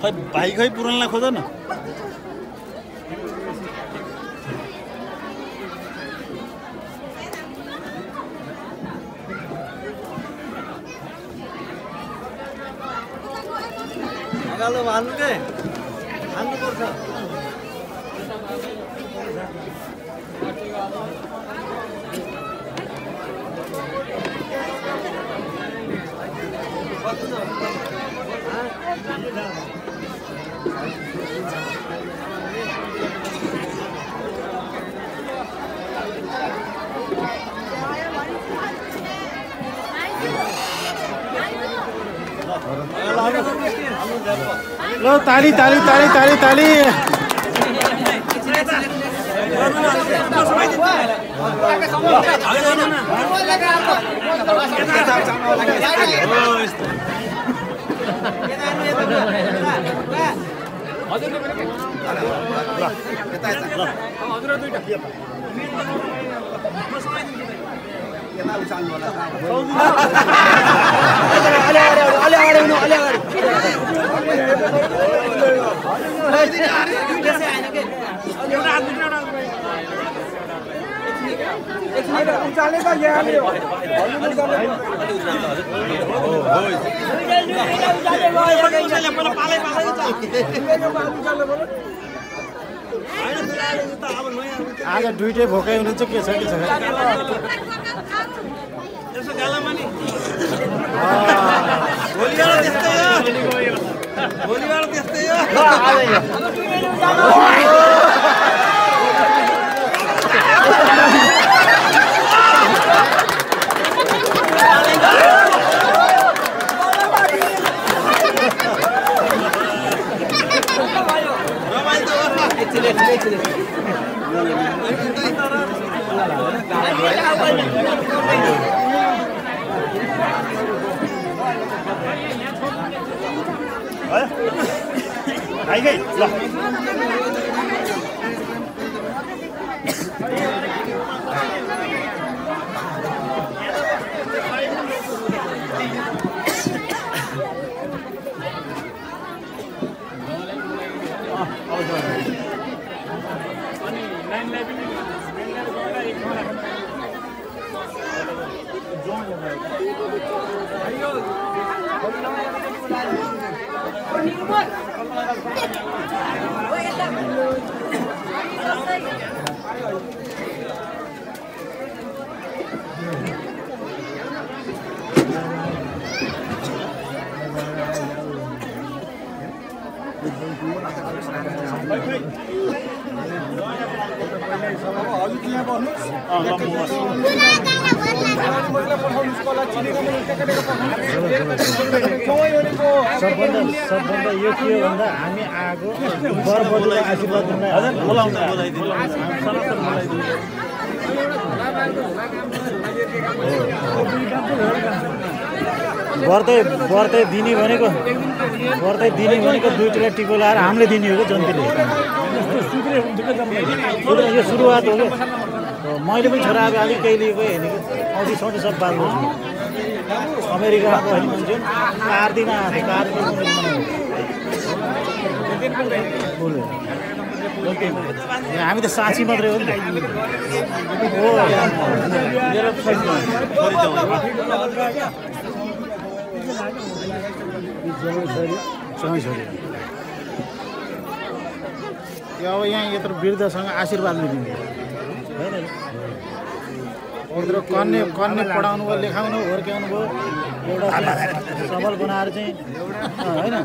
खै भाइ खै पुरानलाई खोज न। अगालो हाल्नु के हाल्नुपर्छ ल ताली ताली ताली ताली ताली। एउटा आज दुइटै भोकाइ हुनुहुन्छ के छ के छ? त्यस्तै हो। 来来一个来11 भोलिबाट त्यस्तै हो आइगई ल सबभन्दा यो के हो भन्दा हामी आएको बरबदुलाई आशीर्वाद बोलाइदिनु व्रतै व्रतै दिने भनेको व्रतै दिने भनेको दुईवटा टिको लाएर हामीले दिने हो कि जन्तीले? यो सुरुवात हो कि मैले पनि छोरा अब अलिक केही लिएको हेर्ने कि। औँठी सौँठी सब बाल बस्नु अमेरिकामा बस्ने मान्छे कार दिन आएको कार हामी त साँची मात्रै हो नि त। यो अब यहाँ यत्रो वृद्धसँग आशीर्वाद होइन यत्रो कन्ने कन्ने पढाउनु भयो लेखाउनु भयो हुर्क्याउनु भयो एउटा सबल बनाएर चाहिँ होइन?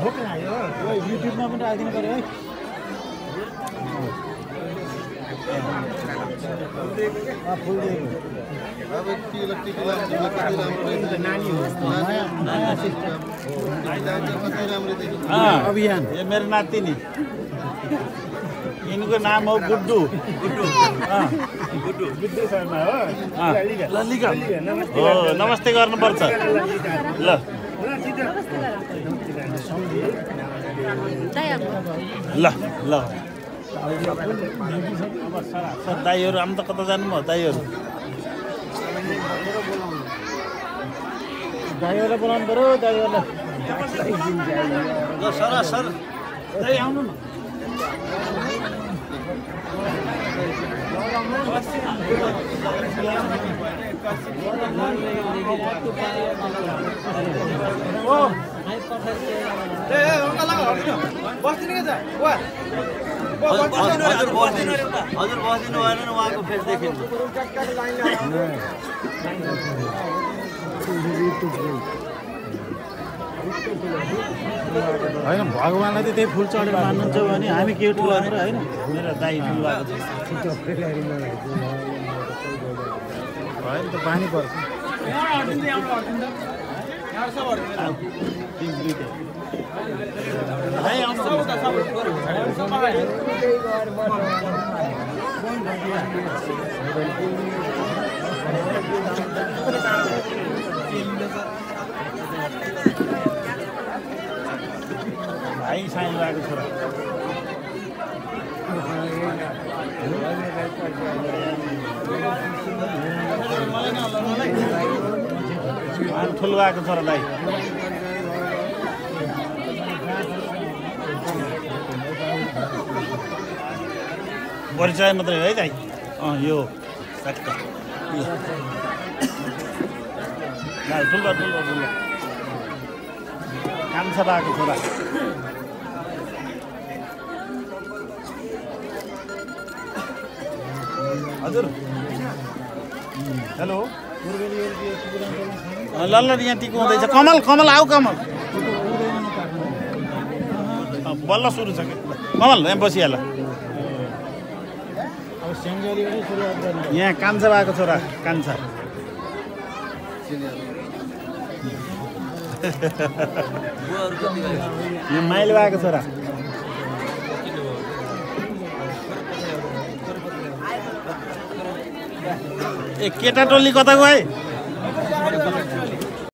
भोक लाग्यो यो युट्युबमा पनि राखिदिनु पऱ्यो है अभियान। ये मेरो नाति नि यिनको नाम हो गुड्डु। गुड्डु। गुड्डु। शर्मा हो। ललिका। हो नमस्ते। गर्नुपर्छ ल। ल ल। सर दाईहरू आम त कता जानु म दाईहरू। दाइहरूलाई बोलाउनु पऱ्यो दाइहरूलाई ल सर सर। आउनु न। ओ। हजुर बसिदिनु हजुर बसिदिनु भएन भने उहाँको फेस देखिन्छ होइन भगवान्लाई त त्यही फुल चढेर मान्नुहुन्छ भने हामी के ठुलो भनेर होइन? मेरो दाई भएको छ। होइन त बानी पर्छ। भाइ साइज भएको छोरा ठुलो भएको छोरा दाइ परिचय मात्रै है दाइ अँ यो ट्याक्क यो। दाइ ठुलो ठुलो ठुलो। कान्छा भएको छोरा। हजुर। हेलो। अँ, ल ल यहाँ टिको हुँदैछ कमल कमल आऊ कमल। बल्ल सुरु छ कि? कमल यहाँ बसिहाल यहाँ कान्छा भएको छोरा कान्छा। यहाँ माइल भएको छोरा। ए केटा टोली कता गयो है?